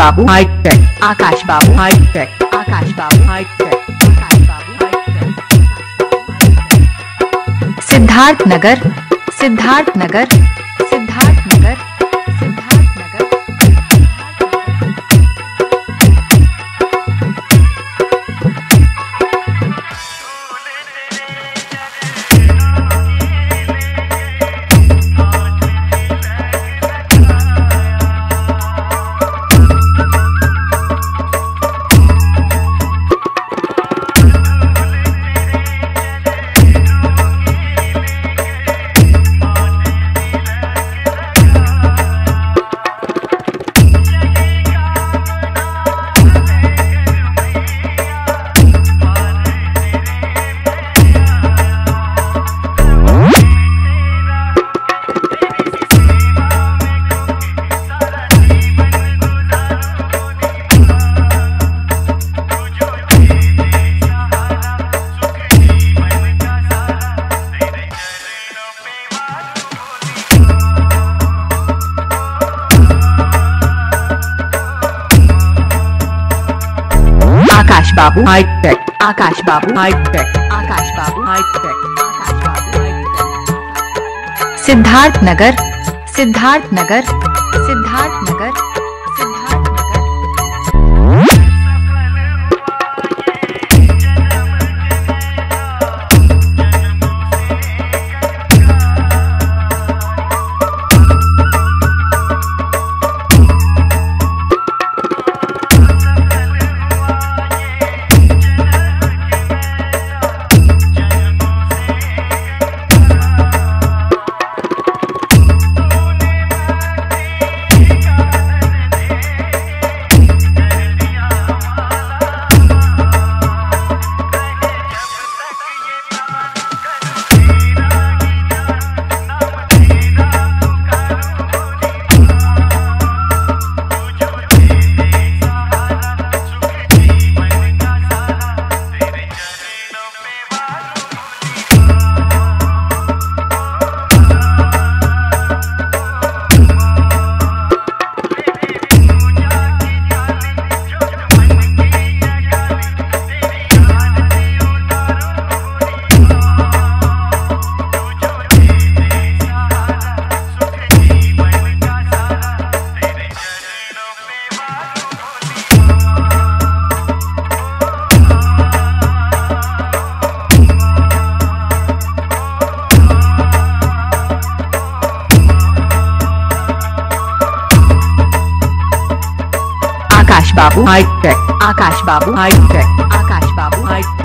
बाबू hi tech Akash बाबू। Hi tech Akash बाबू। Hi tech Akash बाबू। Hitech Siddharth Nagar. Siddharth Nagar. Siddharth Nagar. बाबू hi tech Akash बाबू। Hi tech Akash बाबू। Hi tech Akash बाबू। सिद्धार्थ नगर। सिद्धार्थ नगर। सिद्धार्थ नगर। बाबू hi tech Akash बाबू hi tech Akash बाबू hi tech